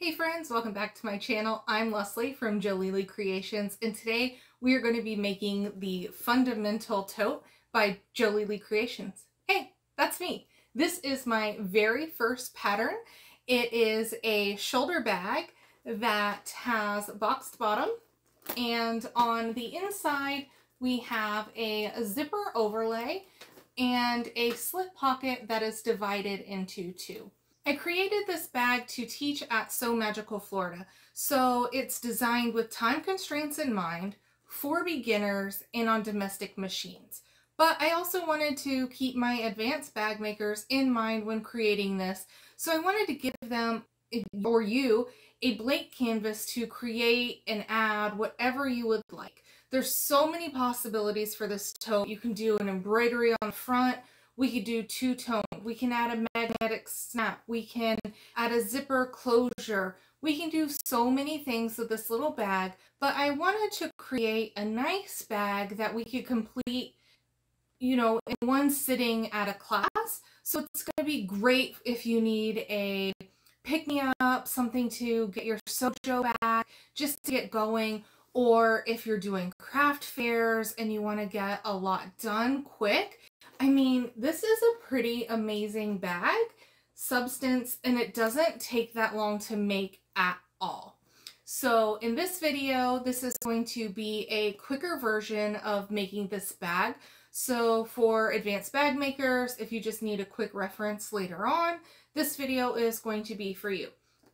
Hey friends, welcome back to my channel. I'm Leslie from Joleelee Creations and today we are going to be making the Fundamental Tote by Joleelee Creations. Hey, that's me. This is my very first pattern. It is a shoulder bag that has boxed bottom and on the inside we have a zipper overlay and a slip pocket that is divided into two. I created this bag to teach at Sew Magical Florida, so it's designed with time constraints in mind, for beginners, and on domestic machines. But I also wanted to keep my advanced bag makers in mind when creating this, so I wanted to give them, or you, a blank canvas to create and add whatever you would like. There's so many possibilities for this tote. You can do an embroidery on the front, we could do two-tone. We can add a magnetic snap. We can add a zipper closure. We can do so many things with this little bag, but I wanted to create a nice bag that we could complete, you know, in one sitting at a class. So it's going to be great if you need a pick-me-up, something to get your sojo back, just to get going, or if you're doing craft fairs and you want to get a lot done quick, I mean, this is a pretty amazing bag substance and it doesn't take that long to make at all. So in this video, this is going to be a quicker version of making this bag. So for advanced bag makers, if you just need a quick reference later on, this video is going to be for you.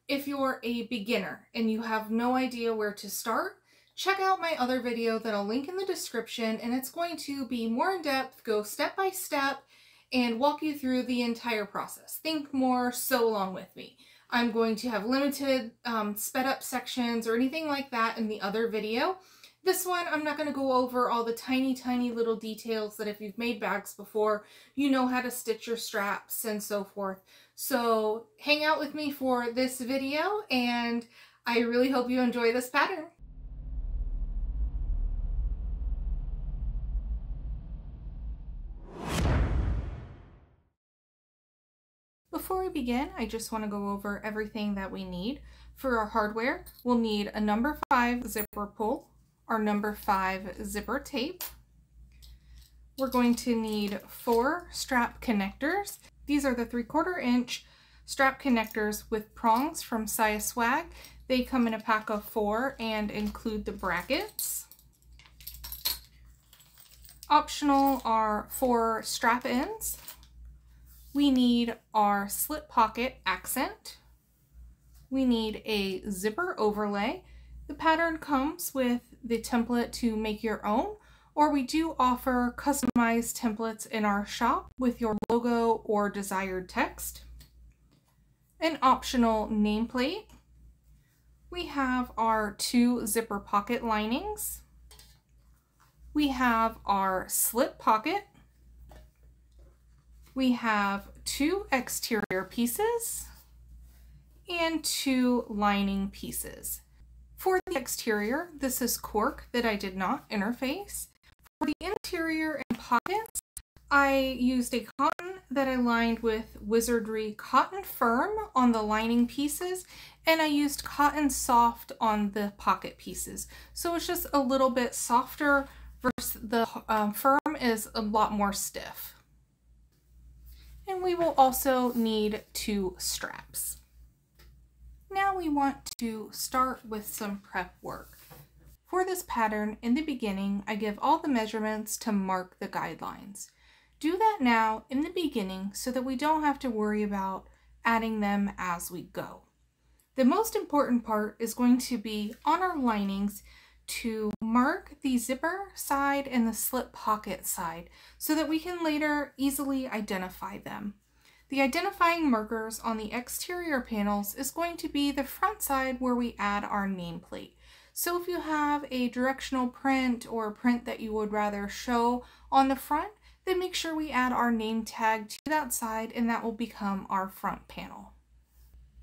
If you're a beginner and you have no idea where to start, check out my other video that I'll link in the description and it's going to be more in depth, go step by step, and walk you through the entire process. Think more, sew along with me. I'm going to have limited um, sped up sections or anything like that in the other video. This one, I'm not going to go over all the tiny, tiny little details that if you've made bags before, you know how to stitch your straps and so forth. So hang out with me for this video and I really hope you enjoy this pattern. Before we begin, I just want to go over everything that we need. For our hardware, we'll need a number 5 zipper pull, our number 5 zipper tape. We're going to need four strap connectors. These are the 3 quarter inch strap connectors with prongs from SiahSwag. They come in a pack of four and include the brackets. Optional are four strap ends we need our slip pocket accent. We need a zipper overlay. The pattern comes with the template to make your own, or we do offer customized templates in our shop with your logo or desired text. An optional nameplate. We have our two zipper pocket linings. We have our slip pocket we have two exterior pieces and two lining pieces. For the exterior, this is cork that I did not interface. For the interior and pockets, I used a cotton that I lined with Wizardry Cotton Firm on the lining pieces, and I used Cotton Soft on the pocket pieces. So it's just a little bit softer versus the um, firm is a lot more stiff. And we will also need two straps. Now we want to start with some prep work. For this pattern, in the beginning, I give all the measurements to mark the guidelines. Do that now in the beginning so that we don't have to worry about adding them as we go. The most important part is going to be on our linings to mark the zipper side and the slip pocket side so that we can later easily identify them. The identifying markers on the exterior panels is going to be the front side where we add our nameplate. So if you have a directional print or a print that you would rather show on the front, then make sure we add our name tag to that side and that will become our front panel.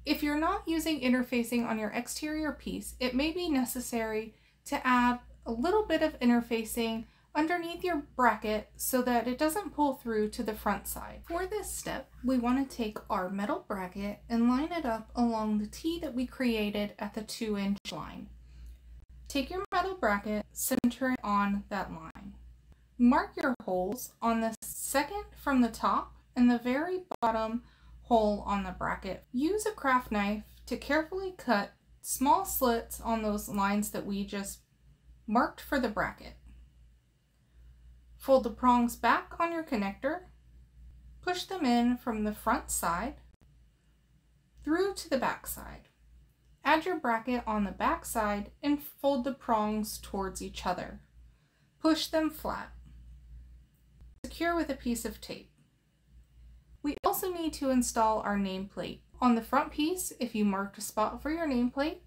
If you're not using interfacing on your exterior piece, it may be necessary to add a little bit of interfacing underneath your bracket so that it doesn't pull through to the front side. For this step, we want to take our metal bracket and line it up along the T that we created at the 2 inch line. Take your metal bracket, center it on that line. Mark your holes on the second from the top and the very bottom hole on the bracket. Use a craft knife to carefully cut small slits on those lines that we just marked for the bracket. Fold the prongs back on your connector, push them in from the front side through to the back side. Add your bracket on the back side and fold the prongs towards each other. Push them flat. Secure with a piece of tape. We also need to install our nameplate. On the front piece, if you marked a spot for your nameplate,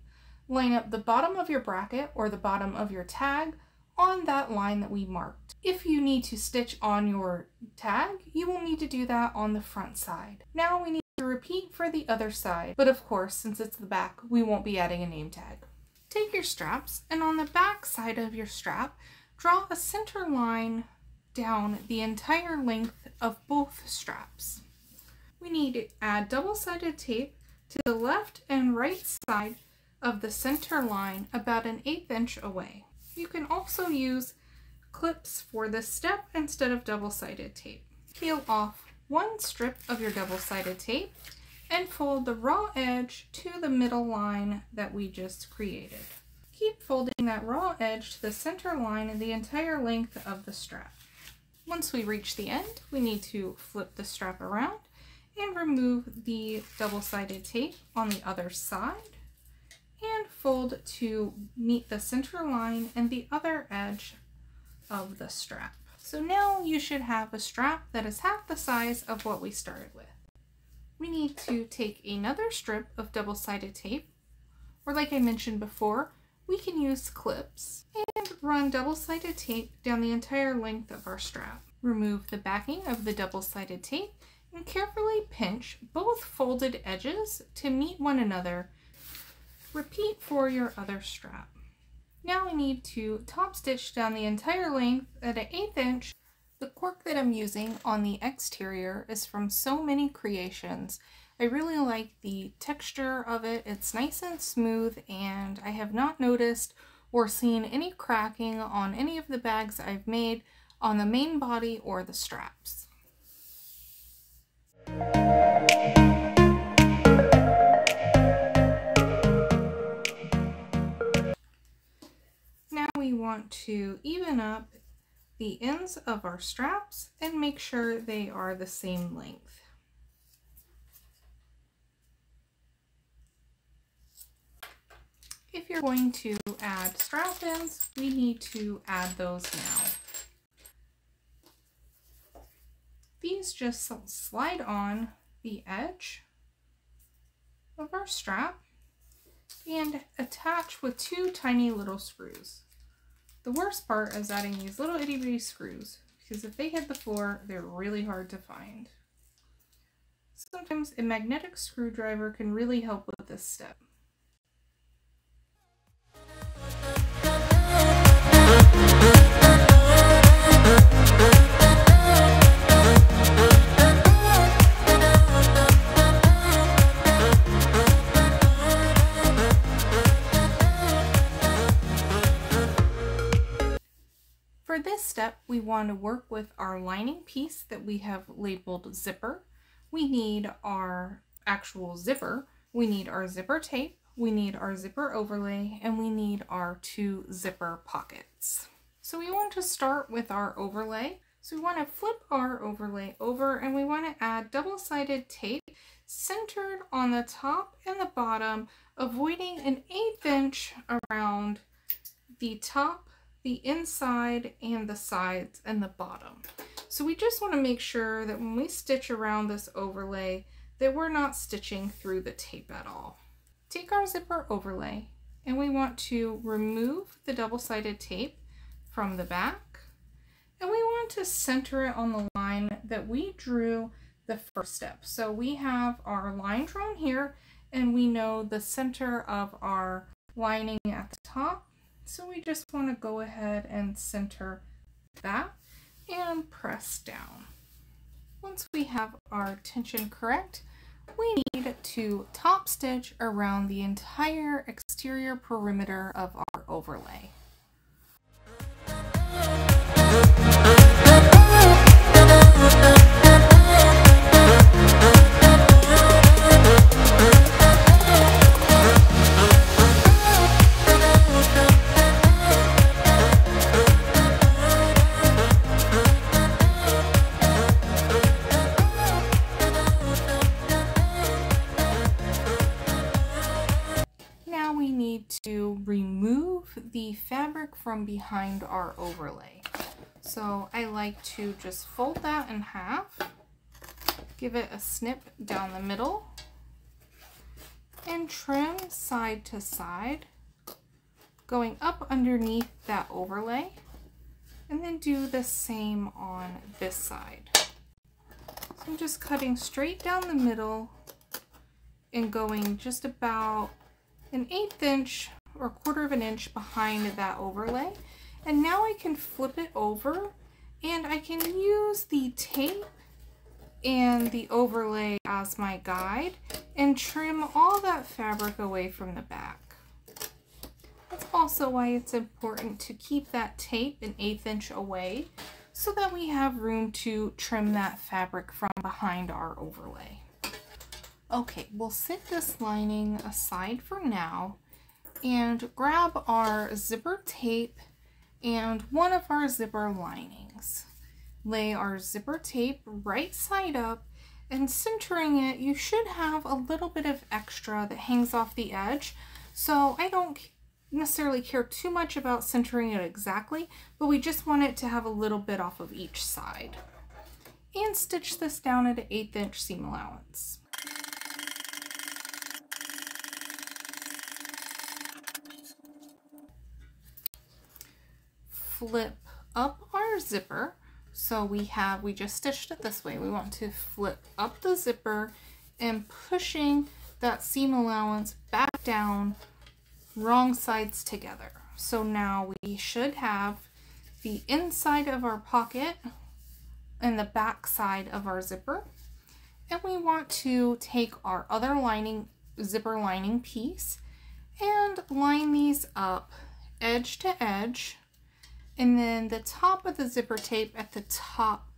line up the bottom of your bracket or the bottom of your tag on that line that we marked. If you need to stitch on your tag, you will need to do that on the front side. Now we need to repeat for the other side, but of course, since it's the back, we won't be adding a name tag. Take your straps and on the back side of your strap, draw a center line down the entire length of both straps. We need to add double-sided tape to the left and right side of the center line about an eighth inch away. You can also use clips for this step instead of double-sided tape. Peel off one strip of your double-sided tape and fold the raw edge to the middle line that we just created. Keep folding that raw edge to the center line the entire length of the strap. Once we reach the end, we need to flip the strap around and remove the double-sided tape on the other side and fold to meet the center line and the other edge of the strap. So now you should have a strap that is half the size of what we started with. We need to take another strip of double-sided tape, or like I mentioned before, we can use clips and run double-sided tape down the entire length of our strap. Remove the backing of the double-sided tape and carefully pinch both folded edges to meet one another Repeat for your other strap. Now we need to top stitch down the entire length at an eighth inch. The cork that I'm using on the exterior is from Sew Many Creations. I really like the texture of it. It's nice and smooth and I have not noticed or seen any cracking on any of the bags I've made on the main body or the straps. We want to even up the ends of our straps and make sure they are the same length. If you're going to add strap ends, we need to add those now. These just slide on the edge of our strap and attach with two tiny little screws. The worst part is adding these little itty bitty screws because if they hit the floor, they're really hard to find. Sometimes a magnetic screwdriver can really help with this step. Step, we want to work with our lining piece that we have labeled zipper. We need our actual zipper. We need our zipper tape. We need our zipper overlay and we need our two zipper pockets. So we want to start with our overlay. So we want to flip our overlay over and we want to add double-sided tape centered on the top and the bottom, avoiding an eighth inch around the top the inside and the sides and the bottom. So we just want to make sure that when we stitch around this overlay that we're not stitching through the tape at all. Take our zipper overlay and we want to remove the double-sided tape from the back and we want to center it on the line that we drew the first step. So we have our line drawn here and we know the center of our lining at the top so we just want to go ahead and center that and press down. Once we have our tension correct, we need to top stitch around the entire exterior perimeter of our overlay. To remove the fabric from behind our overlay. So I like to just fold that in half, give it a snip down the middle, and trim side to side, going up underneath that overlay, and then do the same on this side. So I'm just cutting straight down the middle and going just about an eighth inch or quarter of an inch behind that overlay. And now I can flip it over and I can use the tape and the overlay as my guide and trim all that fabric away from the back. That's also why it's important to keep that tape an eighth inch away so that we have room to trim that fabric from behind our overlay. Okay, we'll set this lining aside for now and grab our zipper tape and one of our zipper linings. Lay our zipper tape right side up and centering it, you should have a little bit of extra that hangs off the edge. So I don't necessarily care too much about centering it exactly, but we just want it to have a little bit off of each side. And stitch this down at an eighth inch seam allowance. Flip up our zipper. So we have, we just stitched it this way. We want to flip up the zipper and pushing that seam allowance back down, wrong sides together. So now we should have the inside of our pocket and the back side of our zipper. And we want to take our other lining, zipper lining piece and line these up edge to edge and then the top of the zipper tape at the top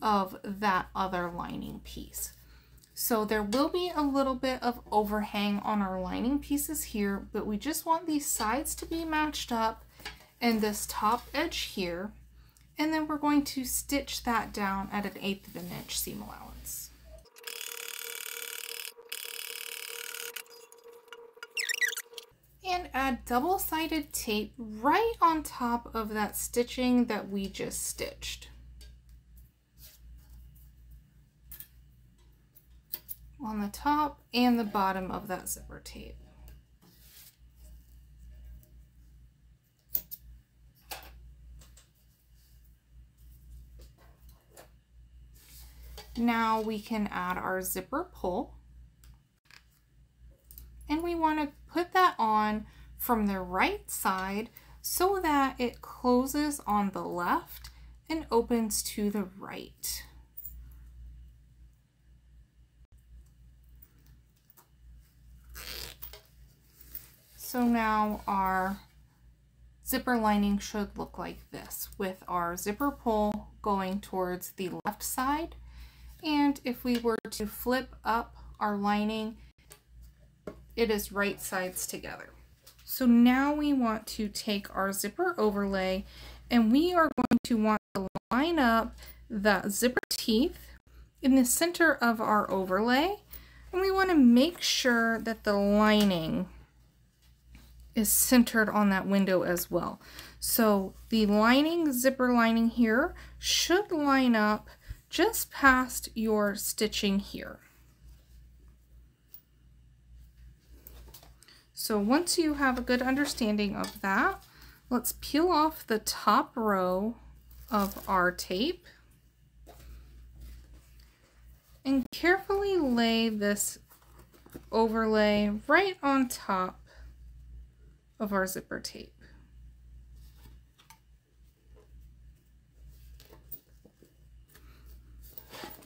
of that other lining piece. So there will be a little bit of overhang on our lining pieces here, but we just want these sides to be matched up and this top edge here. And then we're going to stitch that down at an eighth of an inch seam allowance. And add double-sided tape right on top of that stitching that we just stitched. On the top and the bottom of that zipper tape. Now we can add our zipper pull and we want to put that on from the right side so that it closes on the left and opens to the right. So now our zipper lining should look like this with our zipper pull going towards the left side. And if we were to flip up our lining, it is right sides together. So now we want to take our zipper overlay and we are going to want to line up the zipper teeth in the center of our overlay and we want to make sure that the lining is centered on that window as well. So the lining, zipper lining here should line up just past your stitching here. So once you have a good understanding of that, let's peel off the top row of our tape and carefully lay this overlay right on top of our zipper tape.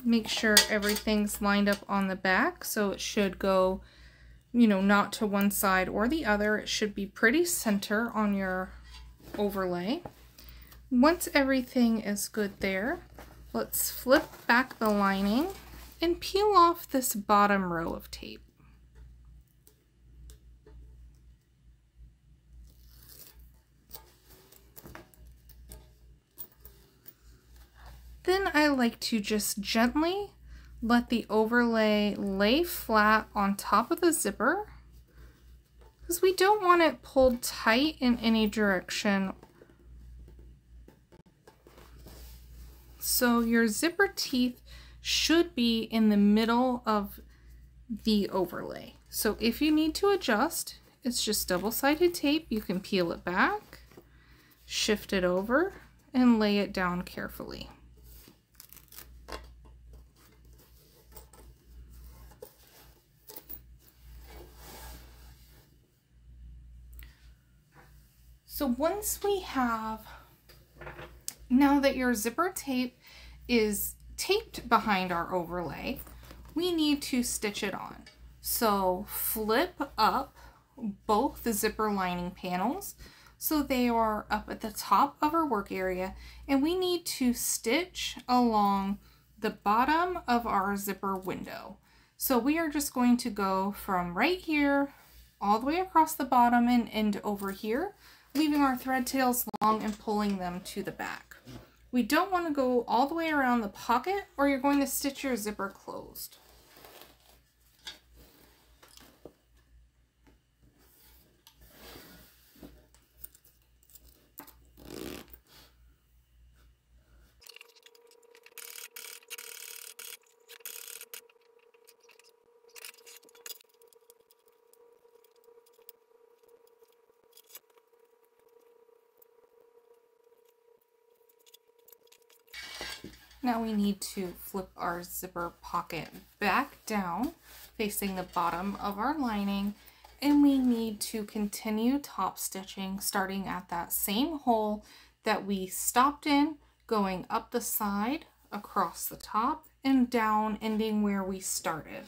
Make sure everything's lined up on the back so it should go you know not to one side or the other. It should be pretty center on your overlay. Once everything is good there let's flip back the lining and peel off this bottom row of tape. Then I like to just gently let the overlay lay flat on top of the zipper because we don't want it pulled tight in any direction. So your zipper teeth should be in the middle of the overlay. So if you need to adjust, it's just double-sided tape. You can peel it back, shift it over, and lay it down carefully. So once we have, now that your zipper tape is taped behind our overlay, we need to stitch it on. So flip up both the zipper lining panels so they are up at the top of our work area and we need to stitch along the bottom of our zipper window. So we are just going to go from right here all the way across the bottom and end over here leaving our thread tails long and pulling them to the back. We don't want to go all the way around the pocket or you're going to stitch your zipper closed. Now we need to flip our zipper pocket back down facing the bottom of our lining and we need to continue top stitching starting at that same hole that we stopped in going up the side across the top and down ending where we started.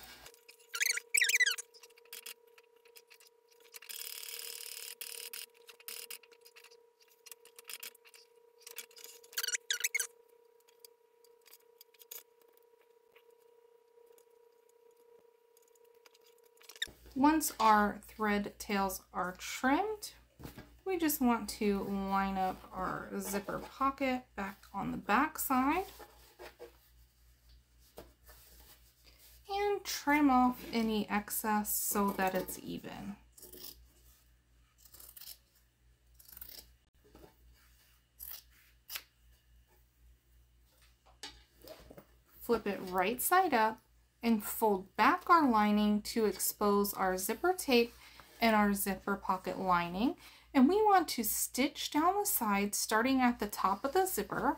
Once our thread tails are trimmed, we just want to line up our zipper pocket back on the back side and trim off any excess so that it's even. Flip it right side up and fold back our lining to expose our zipper tape and our zipper pocket lining. And we want to stitch down the side starting at the top of the zipper,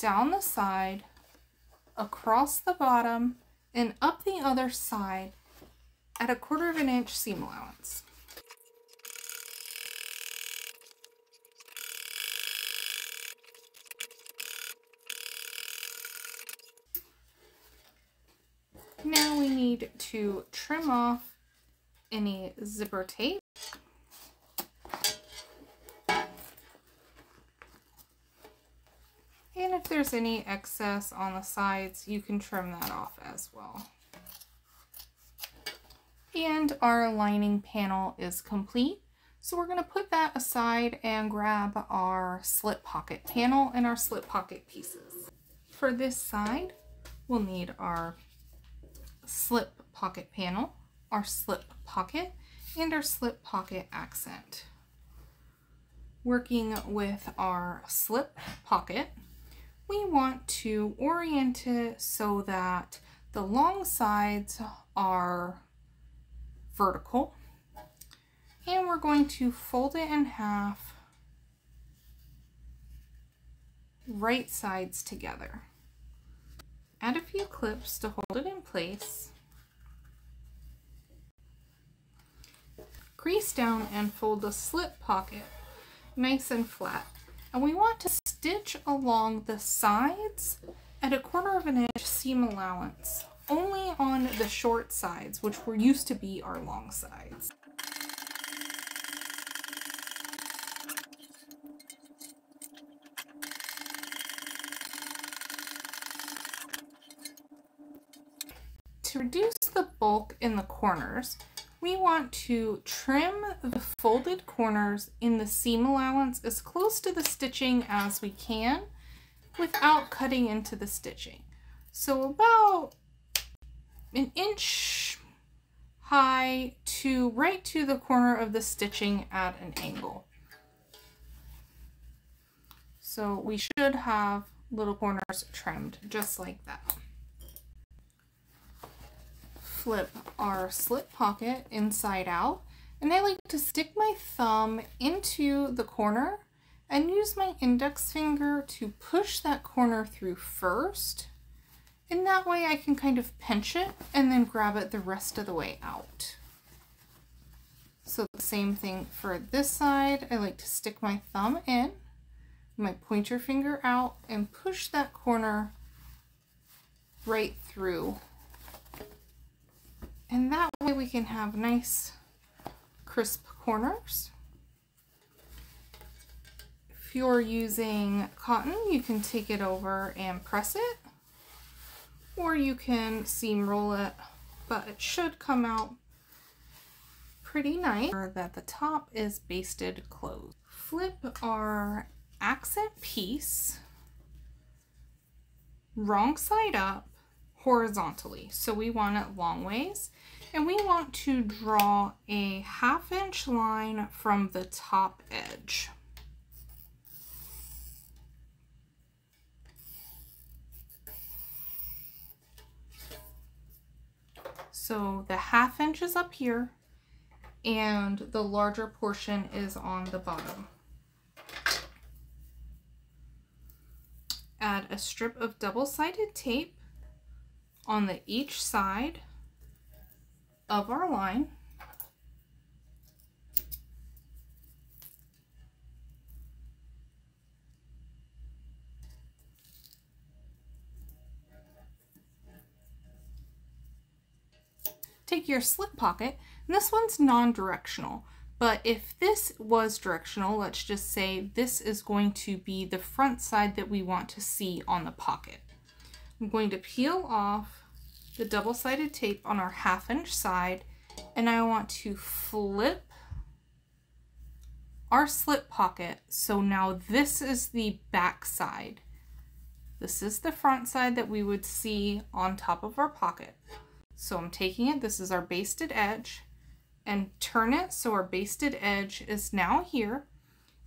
down the side, across the bottom, and up the other side at a quarter of an inch seam allowance. Now we need to trim off any zipper tape. And if there's any excess on the sides, you can trim that off as well. And our lining panel is complete. So we're going to put that aside and grab our slip pocket panel and our slip pocket pieces. For this side, we'll need our slip pocket panel, our slip pocket, and our slip pocket accent. Working with our slip pocket, we want to orient it so that the long sides are vertical and we're going to fold it in half right sides together. Add a few clips to hold it in place. Crease down and fold the slip pocket nice and flat. And we want to stitch along the sides at a quarter of an inch seam allowance, only on the short sides, which were used to be our long sides. To reduce the bulk in the corners, we want to trim the folded corners in the seam allowance as close to the stitching as we can without cutting into the stitching. So about an inch high to right to the corner of the stitching at an angle. So we should have little corners trimmed just like that flip our slip pocket inside out and I like to stick my thumb into the corner and use my index finger to push that corner through first and that way I can kind of pinch it and then grab it the rest of the way out. So the same thing for this side, I like to stick my thumb in, my pointer finger out and push that corner right through and that way we can have nice crisp corners. If you're using cotton, you can take it over and press it. Or you can seam roll it, but it should come out pretty nice. That the top is basted closed. Flip our accent piece wrong side up horizontally. So we want it long ways and we want to draw a half inch line from the top edge. So the half inch is up here and the larger portion is on the bottom. Add a strip of double-sided tape on the each side of our line. Take your slip pocket, and this one's non-directional. But if this was directional, let's just say this is going to be the front side that we want to see on the pocket. I'm going to peel off the double-sided tape on our half inch side and I want to flip our slip pocket. So now this is the back side. This is the front side that we would see on top of our pocket. So I'm taking it, this is our basted edge, and turn it so our basted edge is now here,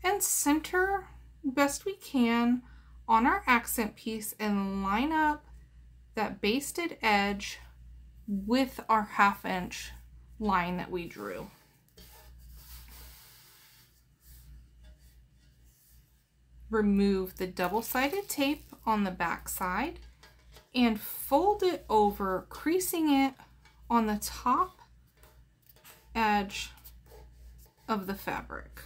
and center best we can on our accent piece and line up that basted edge with our half inch line that we drew. Remove the double-sided tape on the back side and fold it over, creasing it on the top edge of the fabric.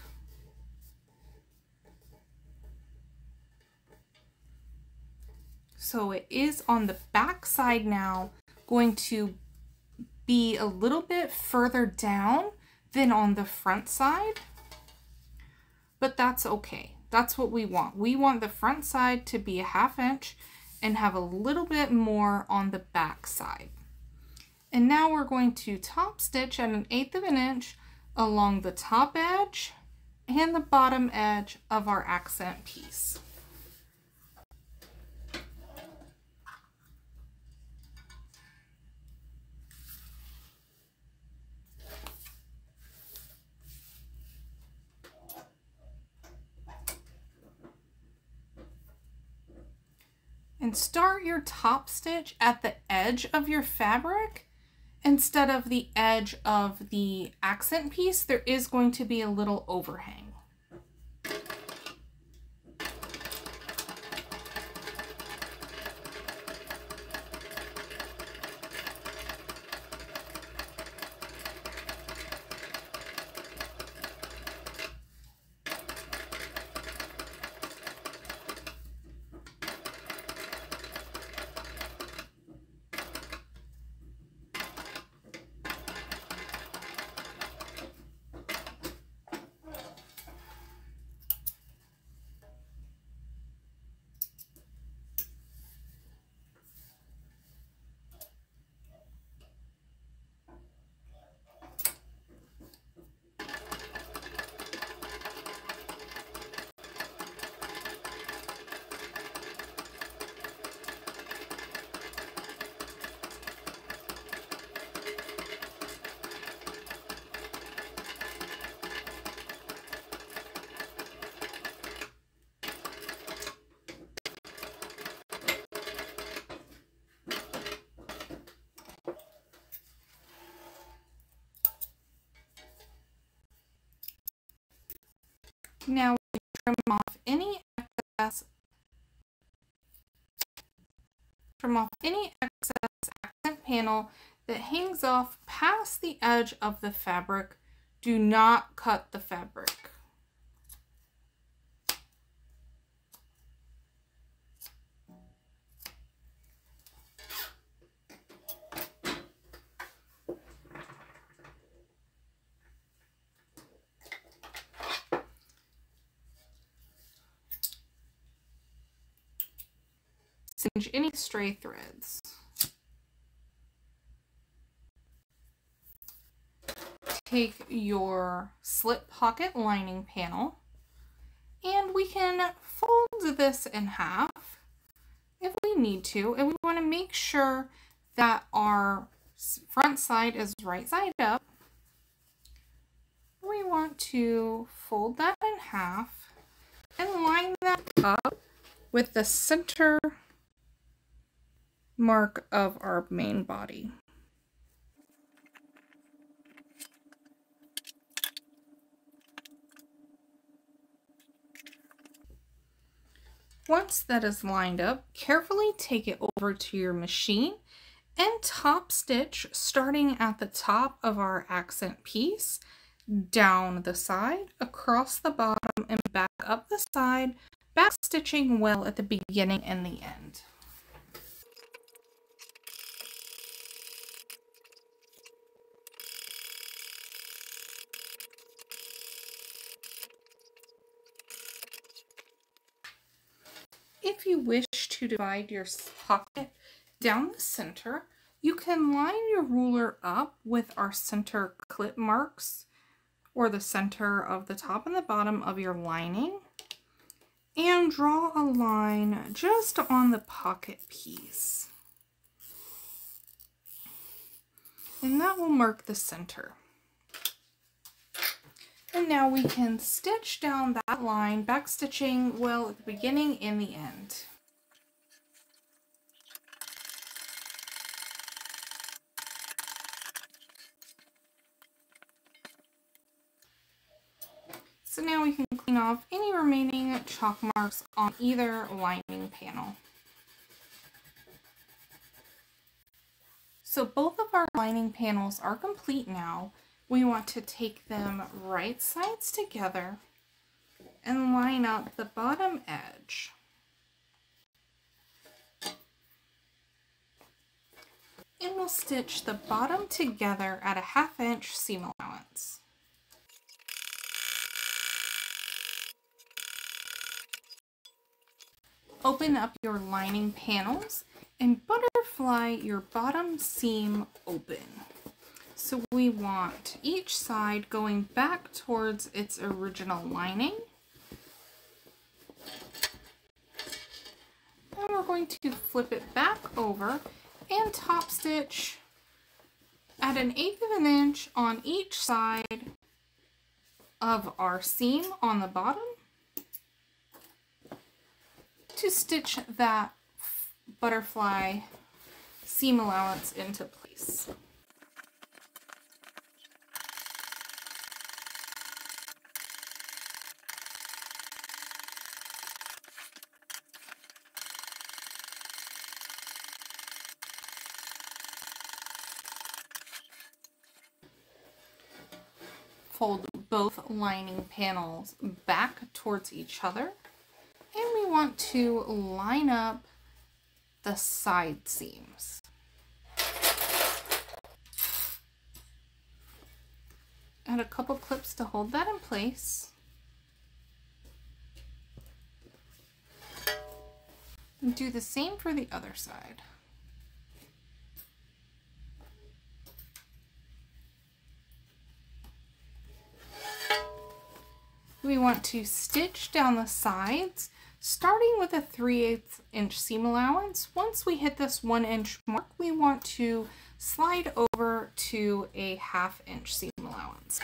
So it is on the back side now going to be a little bit further down than on the front side, but that's okay. That's what we want. We want the front side to be a half inch and have a little bit more on the back side. And now we're going to top stitch at an eighth of an inch along the top edge and the bottom edge of our accent piece. Start your top stitch at the edge of your fabric instead of the edge of the accent piece. There is going to be a little overhang. Now we trim off any excess trim off any excess accent panel that hangs off past the edge of the fabric. Do not cut the fabric. Any stray threads. Take your slip pocket lining panel and we can fold this in half if we need to and we want to make sure that our front side is right side up. We want to fold that in half and line that up with the center mark of our main body. Once that is lined up, carefully take it over to your machine and top stitch starting at the top of our accent piece, down the side, across the bottom, and back up the side, back stitching well at the beginning and the end. If you wish to divide your pocket down the center, you can line your ruler up with our center clip marks or the center of the top and the bottom of your lining and draw a line just on the pocket piece. And that will mark the center. And now we can stitch down that line, back stitching well at the beginning and the end. So now we can clean off any remaining chalk marks on either lining panel. So both of our lining panels are complete now we want to take them right sides together and line up the bottom edge. And we'll stitch the bottom together at a half inch seam allowance. Open up your lining panels and butterfly your bottom seam open. So we want each side going back towards its original lining. And we're going to flip it back over and top stitch at an eighth of an inch on each side of our seam on the bottom to stitch that butterfly seam allowance into place. Fold both lining panels back towards each other and we want to line up the side seams. Add a couple clips to hold that in place. And do the same for the other side. We want to stitch down the sides starting with a 3 8 inch seam allowance. Once we hit this 1 inch mark, we want to slide over to a half inch seam allowance.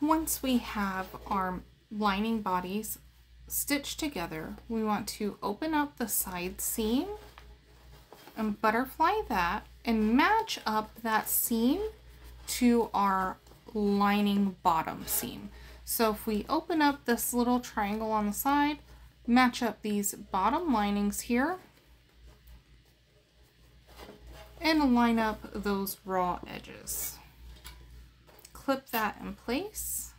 Once we have our lining bodies stitch together, we want to open up the side seam and butterfly that and match up that seam to our lining bottom seam. So if we open up this little triangle on the side, match up these bottom linings here, and line up those raw edges. Clip that in place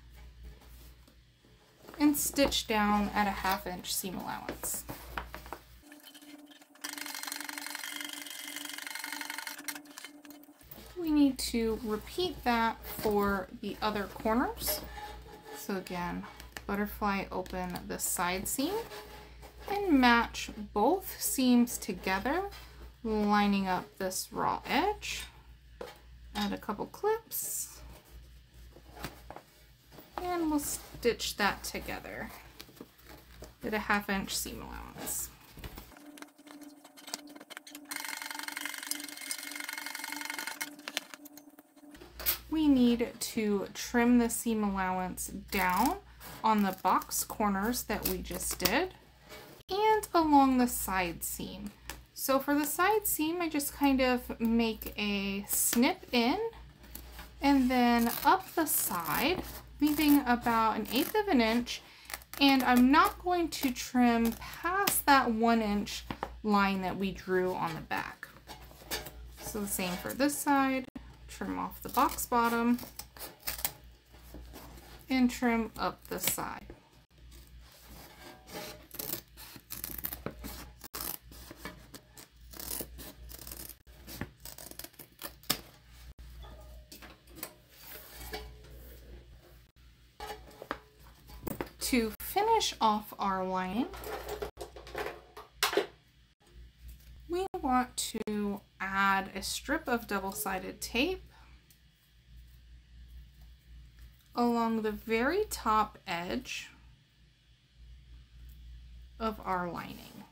stitch down at a half inch seam allowance. We need to repeat that for the other corners. So again, butterfly open the side seam and match both seams together, lining up this raw edge. Add a couple clips and we'll stitch that together with a half inch seam allowance. we need to trim the seam allowance down on the box corners that we just did and along the side seam. So for the side seam, I just kind of make a snip in and then up the side, leaving about an eighth of an inch. And I'm not going to trim past that one inch line that we drew on the back. So the same for this side trim off the box bottom and trim up the side. To finish off our lining, we want to add a strip of double-sided tape along the very top edge of our lining.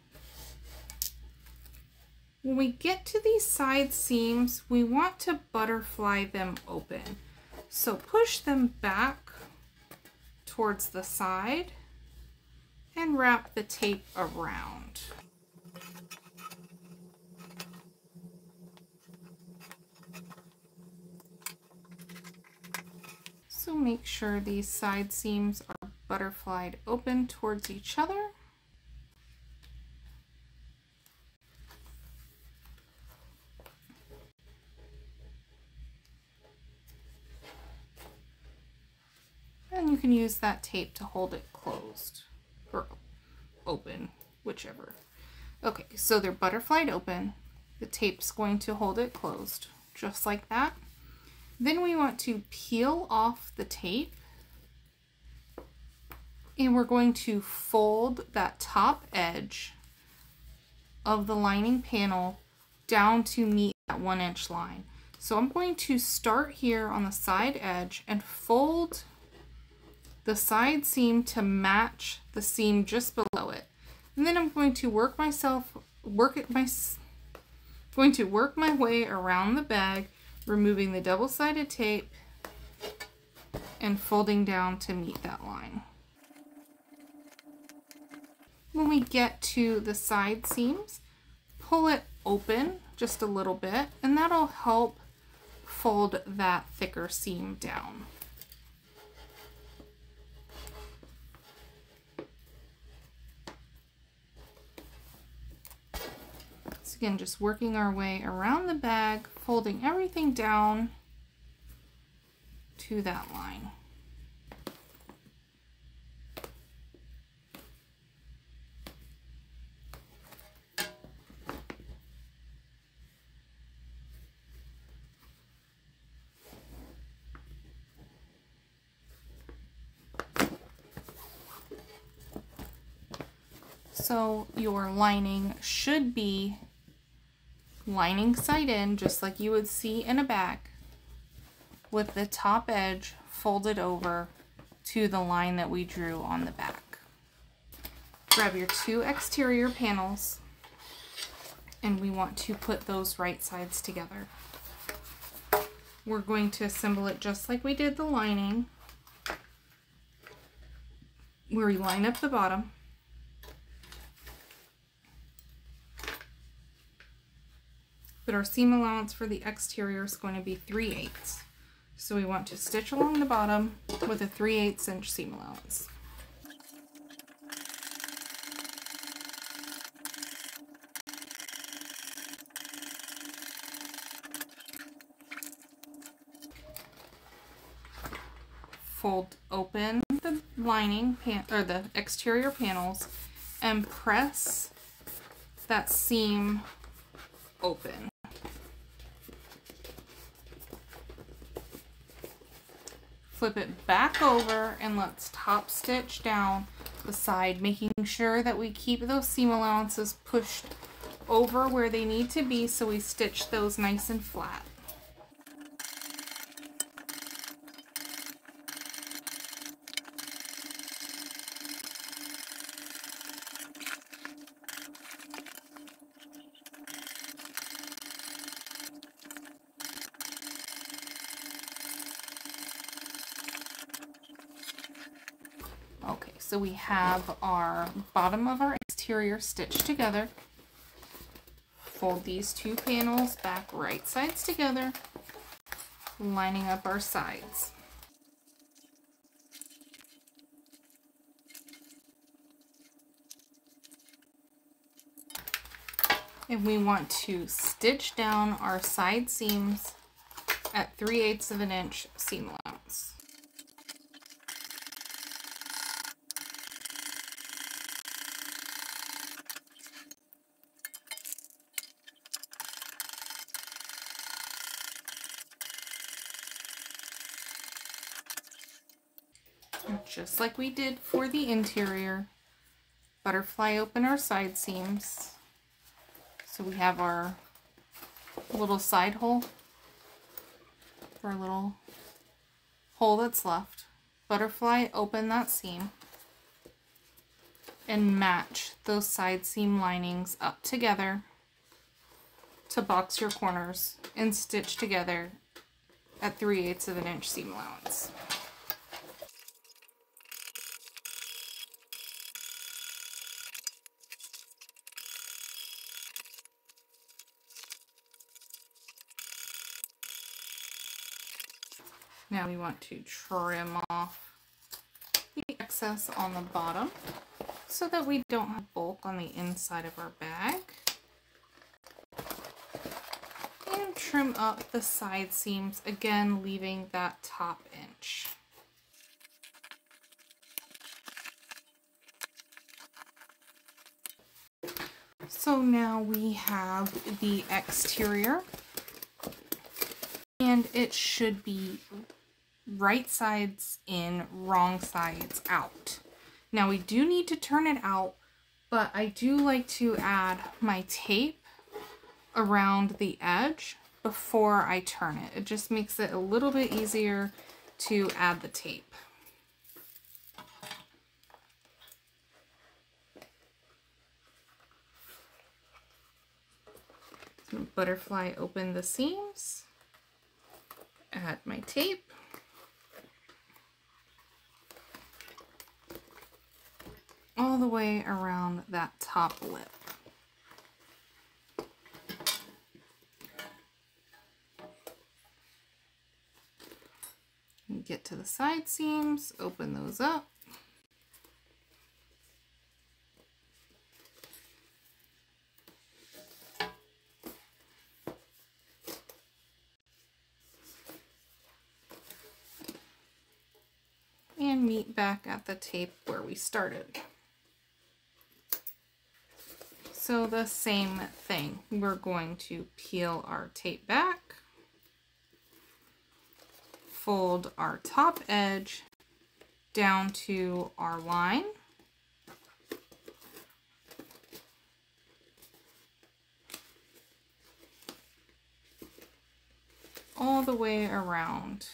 When we get to these side seams, we want to butterfly them open. So push them back towards the side and wrap the tape around. So make sure these side seams are butterflied open towards each other. And you can use that tape to hold it closed or open, whichever. Okay, so they're butterflied open. The tape's going to hold it closed, just like that. Then we want to peel off the tape and we're going to fold that top edge of the lining panel down to meet that one inch line. So I'm going to start here on the side edge and fold the side seam to match the seam just below it. And then I'm going to work myself, work it my, going to work my way around the bag removing the double-sided tape and folding down to meet that line. When we get to the side seams, pull it open just a little bit and that'll help fold that thicker seam down. Again, just working our way around the bag, folding everything down to that line. So your lining should be lining side in just like you would see in a back with the top edge folded over to the line that we drew on the back. Grab your two exterior panels and we want to put those right sides together. We're going to assemble it just like we did the lining where we line up the bottom but our seam allowance for the exterior is going to be 3 eighths. So we want to stitch along the bottom with a 3 eighths inch seam allowance. Fold open the lining pan or the exterior panels and press that seam open. Flip it back over and let's top stitch down the side, making sure that we keep those seam allowances pushed over where they need to be so we stitch those nice and flat. Okay, so we have our bottom of our exterior stitched together. Fold these two panels back right sides together, lining up our sides. And we want to stitch down our side seams at 3 eighths of an inch seam allowance. Just like we did for the interior. Butterfly open our side seams. So we have our little side hole, our little hole that's left. Butterfly open that seam and match those side seam linings up together to box your corners and stitch together at 3 eighths of an inch seam allowance. Now we want to trim off the excess on the bottom so that we don't have bulk on the inside of our bag. And trim up the side seams, again leaving that top inch. So now we have the exterior and it should be right sides in, wrong sides out. Now we do need to turn it out, but I do like to add my tape around the edge before I turn it. It just makes it a little bit easier to add the tape. Butterfly open the seams, add my tape, all the way around that top lip. get to the side seams, open those up. And meet back at the tape where we started. So the same thing. We're going to peel our tape back, fold our top edge down to our line, all the way around.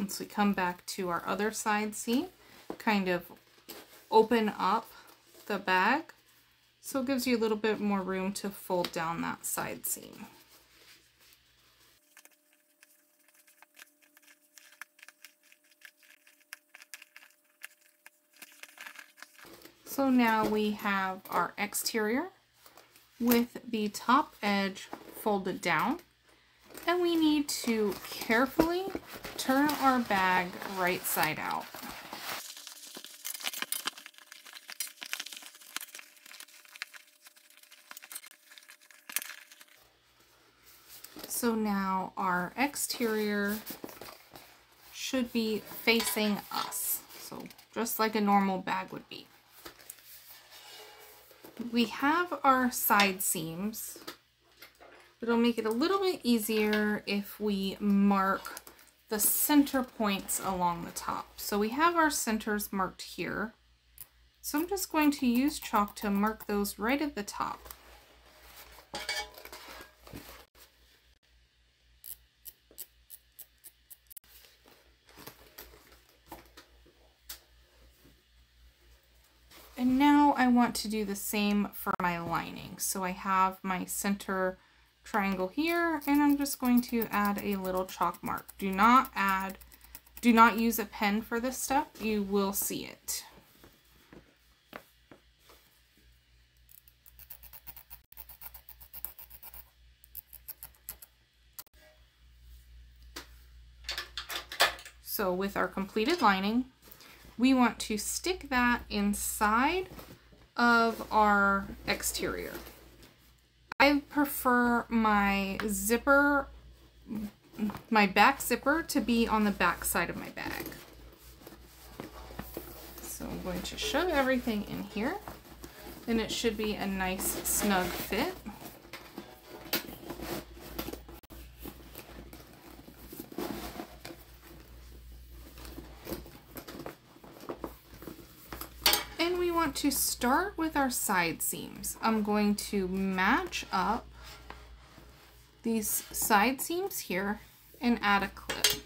Once we come back to our other side seam, kind of open up the bag so it gives you a little bit more room to fold down that side seam. So now we have our exterior with the top edge folded down. And we need to carefully turn our bag right side out. So now our exterior should be facing us. So just like a normal bag would be. We have our side seams. It'll make it a little bit easier if we mark the center points along the top. So we have our centers marked here. So I'm just going to use chalk to mark those right at the top. And now I want to do the same for my lining. So I have my center triangle here and I'm just going to add a little chalk mark. Do not add, do not use a pen for this step. You will see it. So with our completed lining, we want to stick that inside of our exterior. I prefer my zipper, my back zipper to be on the back side of my bag. So I'm going to shove everything in here and it should be a nice snug fit. want to start with our side seams. I'm going to match up these side seams here and add a clip.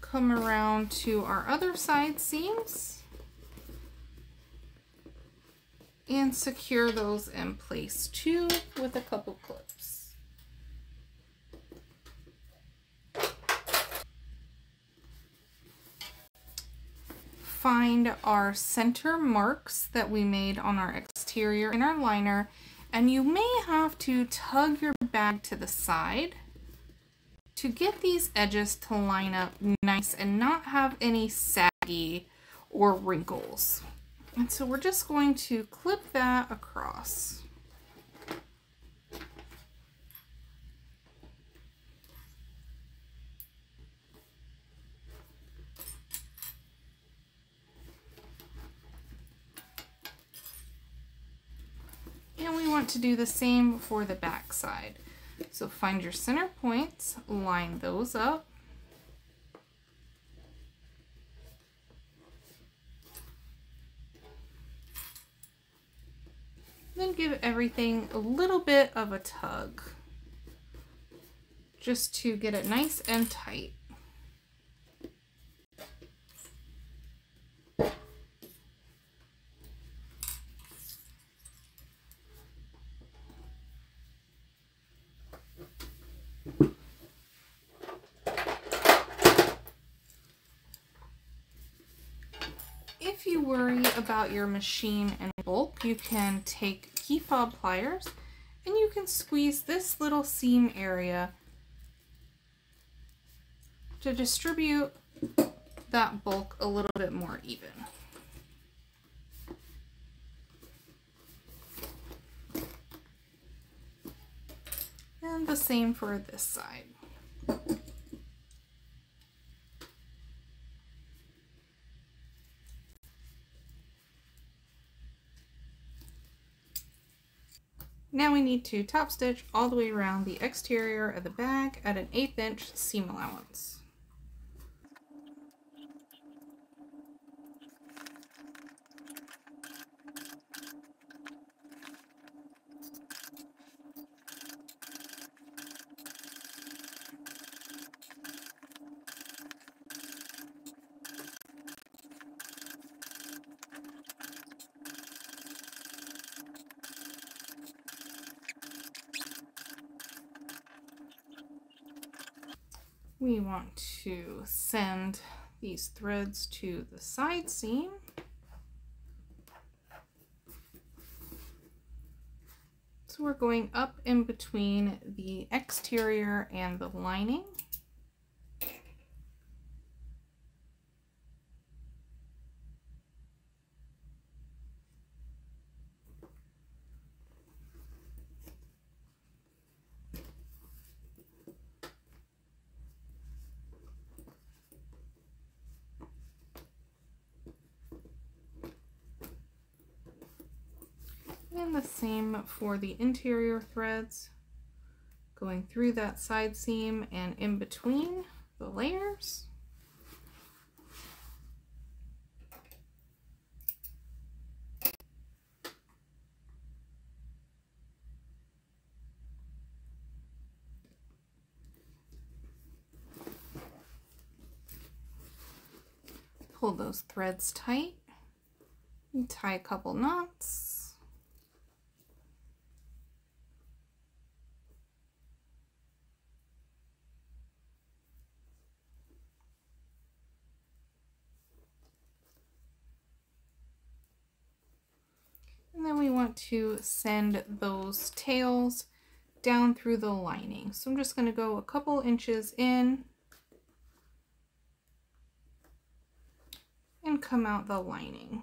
Come around to our other side seams and secure those in place too with a couple clips. Find our center marks that we made on our exterior in our liner and you may have to tug your bag to the side to get these edges to line up nice and not have any saggy or wrinkles. And so we're just going to clip that across. And we to do the same for the back side. So find your center points, line those up. Then give everything a little bit of a tug just to get it nice and tight. If you about your machine in bulk, you can take key fob pliers and you can squeeze this little seam area to distribute that bulk a little bit more even. And the same for this side. Now we need to top stitch all the way around the exterior of the bag at an eighth inch seam allowance. These threads to the side seam. So we're going up in between the exterior and the lining. And the same for the interior threads, going through that side seam and in between the layers. Pull those threads tight and tie a couple knots. Then we want to send those tails down through the lining. So I'm just going to go a couple inches in and come out the lining.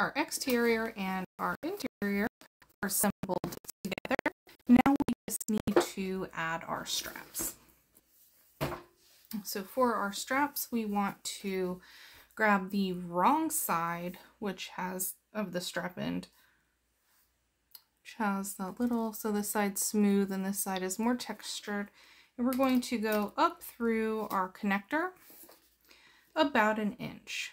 Our exterior and our interior are assembled together. Now we just need to add our straps. So for our straps, we want to grab the wrong side, which has of the strap end, which has that little, so this side's smooth and this side is more textured. And we're going to go up through our connector about an inch.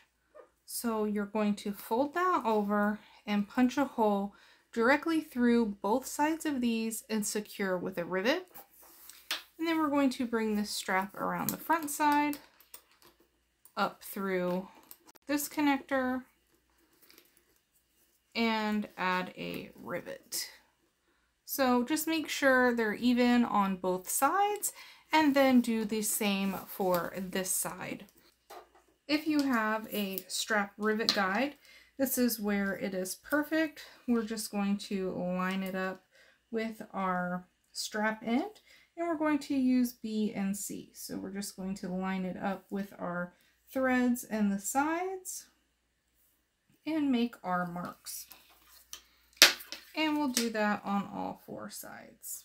So you're going to fold that over and punch a hole directly through both sides of these and secure with a rivet. And then we're going to bring this strap around the front side, up through this connector, and add a rivet. So just make sure they're even on both sides and then do the same for this side. If you have a strap rivet guide, this is where it is perfect. We're just going to line it up with our strap end and we're going to use B and C. So we're just going to line it up with our threads and the sides and make our marks. And we'll do that on all four sides.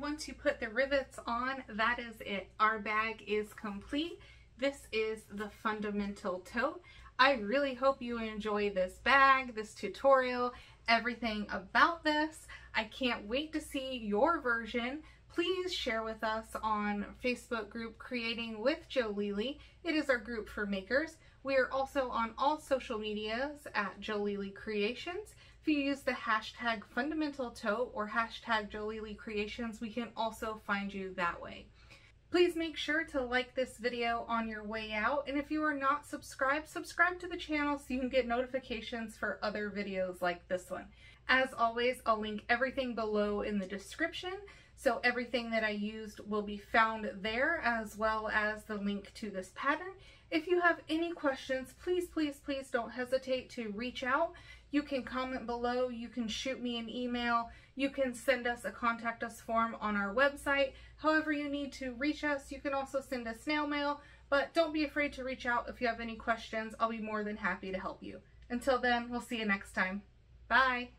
Once you put the rivets on, that is it. Our bag is complete. This is the fundamental tote. I really hope you enjoy this bag, this tutorial, everything about this. I can't wait to see your version. Please share with us on Facebook group Creating with Joleelee. It is our group for makers. We are also on all social medias at Joleelee Creations. If you use the hashtag fundamental tote or hashtag Joleelee Creations, we can also find you that way. Please make sure to like this video on your way out, and if you are not subscribed, subscribe to the channel so you can get notifications for other videos like this one. As always, I'll link everything below in the description, so everything that I used will be found there, as well as the link to this pattern. If you have any questions, please, please, please don't hesitate to reach out. You can comment below, you can shoot me an email, you can send us a contact us form on our website. However you need to reach us, you can also send us snail mail, but don't be afraid to reach out if you have any questions. I'll be more than happy to help you. Until then, we'll see you next time. Bye!